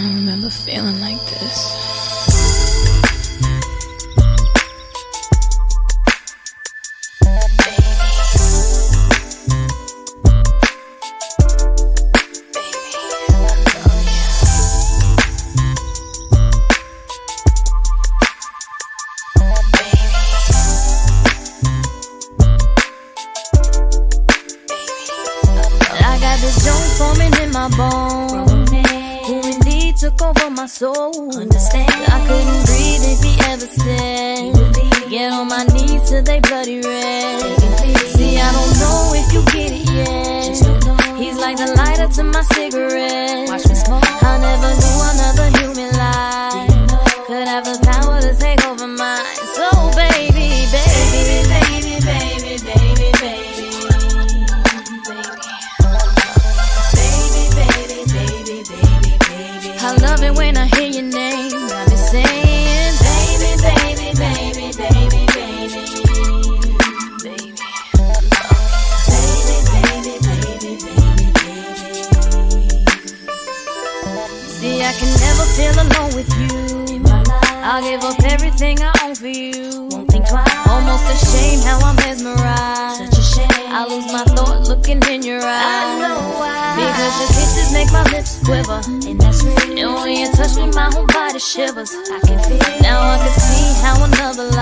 don't remember feeling like this. I forming in my bones. Soul. Understand? I couldn't breathe if he ever said. Get on my knees till they bloody red. See, I don't know if you get it yet. He's like the lighter to my cigarette. I never knew I'll give up everything I own for you. Won't think twice. Almost ashamed how I'm mesmerized. Such a shame. I lose my thought looking in your eyes. I know why. Because your kisses make my lips quiver. And that's real. And when you touch me, my whole body shivers. I can feel. Now I can see how another lie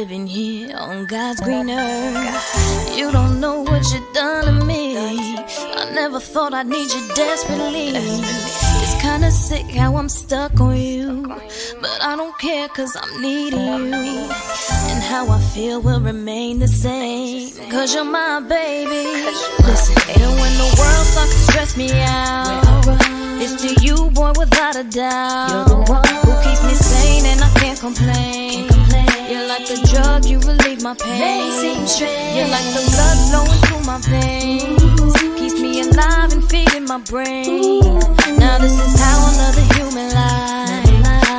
Living here on God's green earth. You don't know what you done to me. I never thought I'd need you desperately. It's kinda sick how I'm stuck on you. But I don't care cause I'm needing you. And how I feel will remain the same. Cause you're my baby. Listen, and when the world starts to stress me out, it's to you, boy, without a doubt. You're the one who keeps me sane and I can't complain love, you relieve my pain. You're like the blood flowing through my veins. Keeps me alive and feeding my brain. Now this is how another human life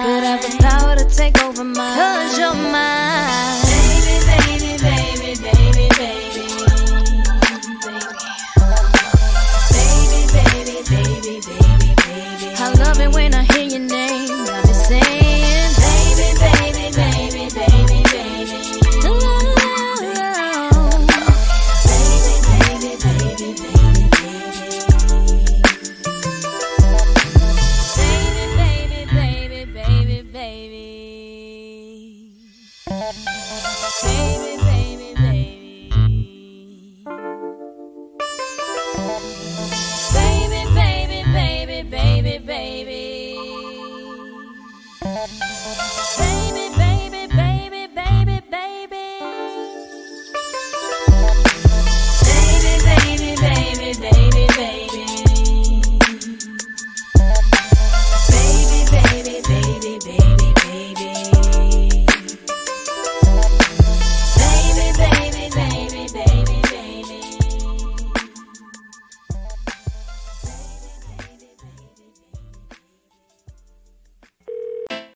could have the power to take over my Cause you're mine. Baby, baby, baby, baby, baby. Baby, baby, baby, baby, baby. I love it when I baby, baby.